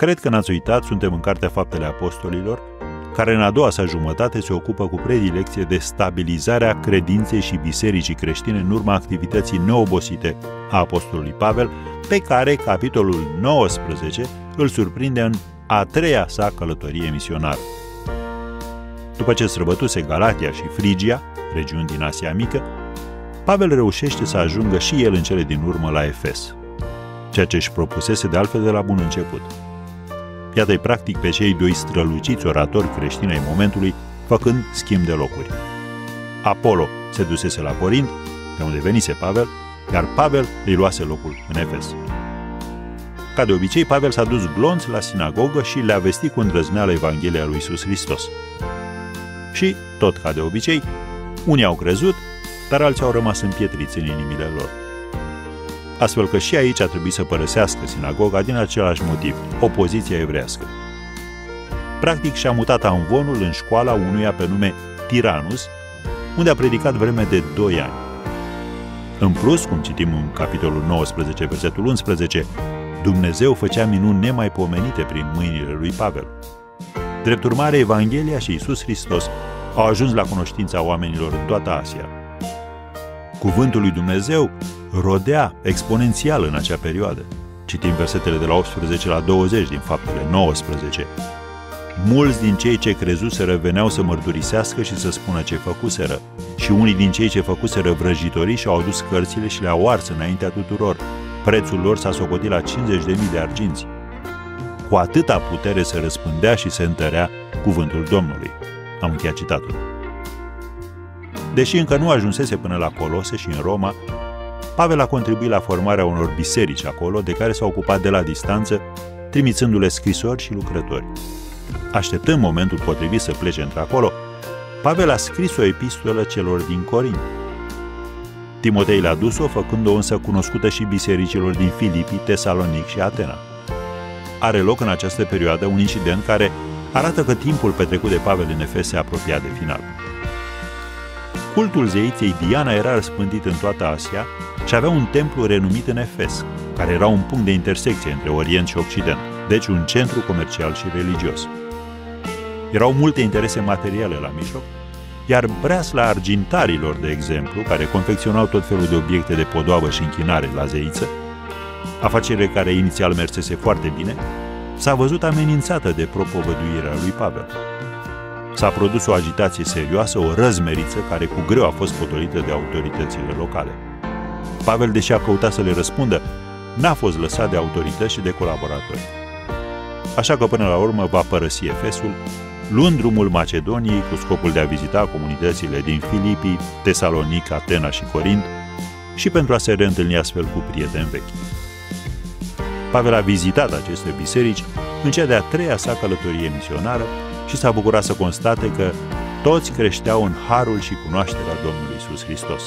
Cred că n-ați uitat, suntem în Cartea Faptele Apostolilor, care în a doua sa jumătate se ocupă cu predilecție de stabilizarea credinței și bisericii creștine în urma activității neobosite a Apostolului Pavel, pe care capitolul 19 îl surprinde în a treia sa călătorie misionară. După ce străbătuse Galatia și Frigia, regiuni din Asia Mică, Pavel reușește să ajungă și el în cele din urmă la Efes, ceea ce își propusese de altfel de la bun început. Iată-i practic pe cei doi străluciți oratori creștini ai momentului, făcând schimb de locuri. Apollo se dusese la Corint, de unde venise Pavel, iar Pavel îi luase locul în Efes. Ca de obicei, Pavel s-a dus glonț la sinagogă și le-a vestit cu îndrăzneală Evanghelia lui Isus Hristos. Și, tot ca de obicei, unii au crezut, dar alții au rămas împietriți în inimile lor. Astfel că și aici a trebuit să părăsească sinagoga din același motiv, opoziția evrească. Practic și-a mutat amvonul în școala unuia pe nume Tiranus, unde a predicat vreme de 2 ani. În plus, cum citim în capitolul 19, versetul 11, Dumnezeu făcea minuni nemaipomenite prin mâinile lui Pavel. Drept urmare, Evanghelia și Isus Hristos au ajuns la cunoștința oamenilor în toată Asia. Cuvântul lui Dumnezeu rodea exponențial în acea perioadă. Citim versetele de la 18 la 20 din faptele 19. Mulți din cei ce crezuseră veneau să mărturisească și să spună ce făcuseră. Și unii din cei ce făcuseră vrăjitorii și-au adus cărțile și le-au ars înaintea tuturor. Prețul lor s-a socotit la 50.000 de arginți. Cu atâta putere se răspândea și se întărea cuvântul Domnului. Am încheiat citatul. Deși încă nu ajunsese până la Colose și în Roma, Pavel a contribuit la formarea unor biserici acolo, de care s-a ocupat de la distanță, trimițându-le scrisori și lucrători. Așteptând momentul potrivit să plece într-acolo, Pavel a scris o epistolă celor din Corint. Timotei l-a dus-o, făcând-o însă cunoscută și bisericilor din Filipi, Tesalonic și Atena. Are loc în această perioadă un incident care arată că timpul petrecut de Pavel în Efes se apropia de final. Cultul zeiței Diana era răspândit în toată Asia și avea un templu renumit în Efes, care era un punct de intersecție între Orient și Occident, deci un centru comercial și religios. Erau multe interese materiale la mijloc, iar breasla argintarilor, de exemplu, care confecționau tot felul de obiecte de podoabă și închinare la zeiță, afacere care inițial mersese foarte bine, s-a văzut amenințată de propovăduirea lui Pavel. S-a produs o agitație serioasă, o răzmeriță care cu greu a fost potolită de autoritățile locale. Pavel, deși a căutat să le răspundă, n-a fost lăsat de autorități și de colaboratori. Așa că până la urmă va părăsi Efesul, luând drumul Macedoniei cu scopul de a vizita comunitățile din Filipii, Tesalonic, Atena și Corint și pentru a se reîntâlni astfel cu prieteni vechi. Pavel a vizitat aceste biserici în cea de-a treia sa călătorie misionară și s-a bucurat să constate că toți creșteau în harul și cunoașterea Domnului Isus Hristos.